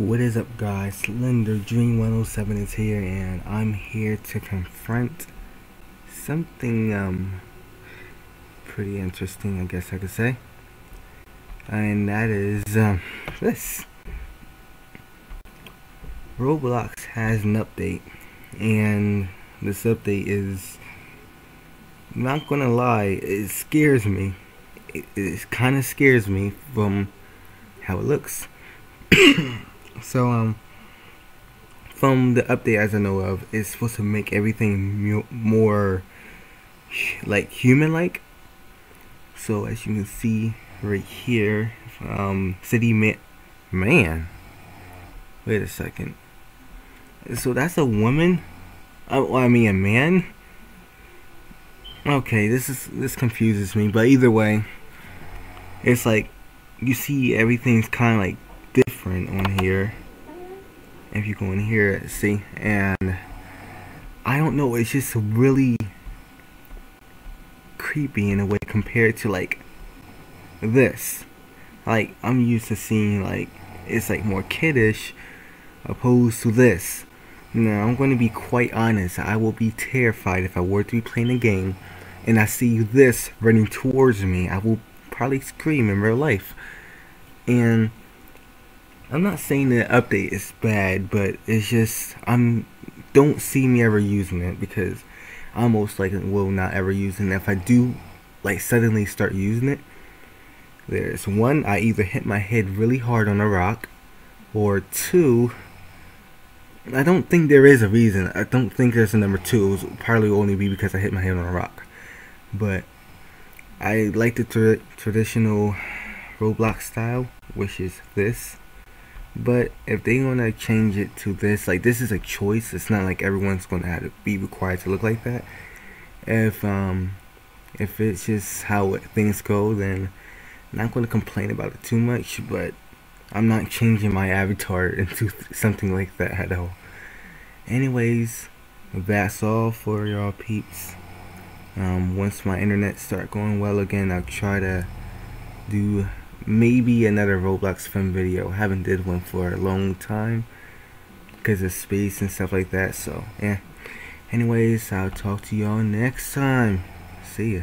What is up guys, Slender Dream 107 is here and I'm here to confront something um pretty interesting I guess I could say. And that is um this. Roblox has an update and this update is not gonna lie, it scares me. It, it kind of scares me from how it looks. So um, from the update as I know of, it's supposed to make everything more like human-like. So as you can see right here, um, city man, man. Wait a second. So that's a woman. Oh, I mean a man. Okay, this is this confuses me, but either way, it's like you see everything's kind of like different on here. If you go in here see and I don't know it's just really creepy in a way compared to like this. Like I'm used to seeing like it's like more kiddish opposed to this. Now I'm going to be quite honest I will be terrified if I were to be playing a game and I see this running towards me I will probably scream in real life. And I'm not saying the update is bad, but it's just I'm don't see me ever using it because I most likely will not ever use it. And if I do, like suddenly start using it, there's one I either hit my head really hard on a rock, or two. I don't think there is a reason. I don't think there's a number two. It was probably only be because I hit my head on a rock. But I like the tra traditional Roblox style, which is this. But if they want to change it to this, like this is a choice. It's not like everyone's going to have to be required to look like that. If um, if it's just how things go, then I'm not going to complain about it too much. But I'm not changing my avatar into something like that at all. Anyways, that's all for y'all peeps. Um, once my internet start going well again, I'll try to do maybe another Roblox film video. Haven't did one for a long time because of space and stuff like that. So yeah. Anyways, I'll talk to y'all next time. See ya.